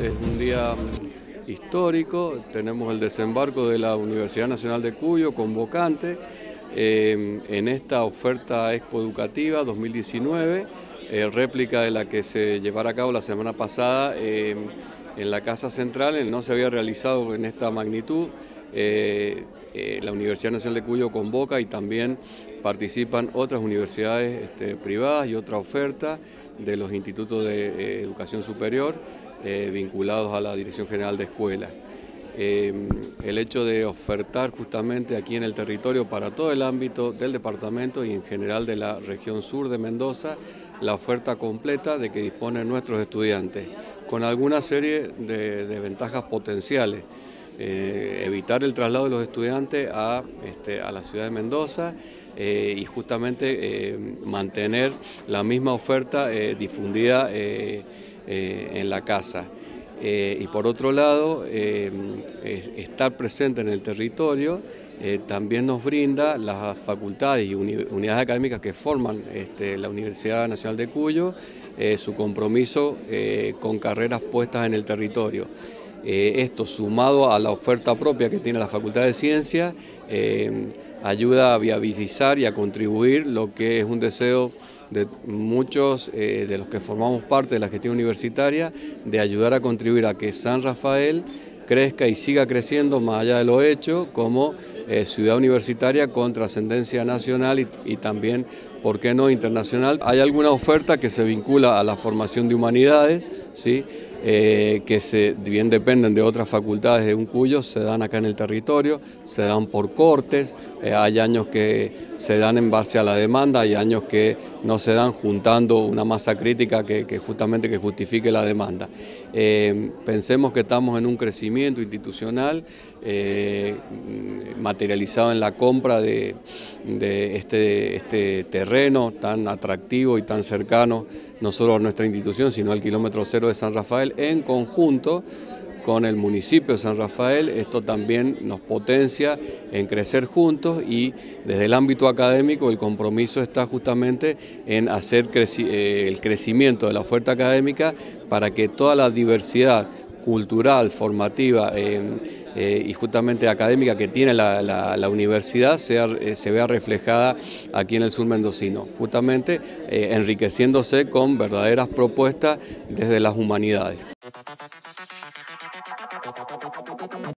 Este es un día histórico, tenemos el desembarco de la Universidad Nacional de Cuyo, convocante, em, en esta oferta expo educativa 2019, eh, réplica de la que se llevará a cabo la semana pasada em, en la Casa Central, no se había realizado en esta magnitud. Eh, eh, la Universidad Nacional de Cuyo convoca y también participan otras universidades este, privadas y otra oferta de los institutos de eh, educación superior vinculados a la Dirección General de Escuelas. el hecho de ofertar justamente aquí en el territorio para todo el ámbito del departamento y en general de la región sur de Mendoza la oferta completa de que disponen nuestros estudiantes, con alguna serie de ventajas potenciales. Eh, evitar el traslado de los estudiantes a, este, a la ciudad de Mendoza eh, y justamente eh, mantener la misma oferta difundida en la casa. y por otro lado, estar presente en el territorio también nos brinda las facultades y unidades académicas que forman este, la Universidad Nacional de Cuyo, su compromiso con carreras puestas en el territorio. Eh, esto sumado a la oferta propia que tiene la Facultad de Ciencias, eh, ayuda a viabilizar y a contribuir lo que es un deseo de muchos eh, de los que formamos parte de la gestión universitaria, de ayudar a contribuir a que San Rafael crezca y siga creciendo más allá de lo hecho como ciudad universitaria con trascendencia nacional y, también, ¿por qué no, internacional? Hay alguna oferta que se vincula a la formación de humanidades, ¿sí? Eh, que se, bien dependen de otras facultades de un cuyo, se dan acá en el territorio, se dan por cortes, eh, hay años que se dan en base a la demanda, hay años que no se dan juntando una masa crítica que, justamente que justifique la demanda. Eh, pensemos que estamos en un crecimiento institucional materializado en la compra de, este, este terreno tan atractivo y tan cercano, no solo a nuestra institución, sino al kilómetro cero de San Rafael, en conjunto con el municipio de San Rafael. Esto también nos potencia en crecer juntos y desde el ámbito académico el compromiso está justamente en hacer eh, el crecimiento de la oferta académica para que toda la diversidad cultural, formativa eh, y justamente académica que tiene la, universidad eh, se vea reflejada aquí en el sur mendocino, justamente enriqueciéndose con verdaderas propuestas desde las humanidades.